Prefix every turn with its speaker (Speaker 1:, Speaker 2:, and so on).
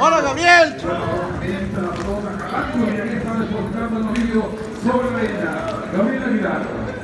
Speaker 1: ¡Hola, Gabriel!
Speaker 2: La. Gabriel Aguilar.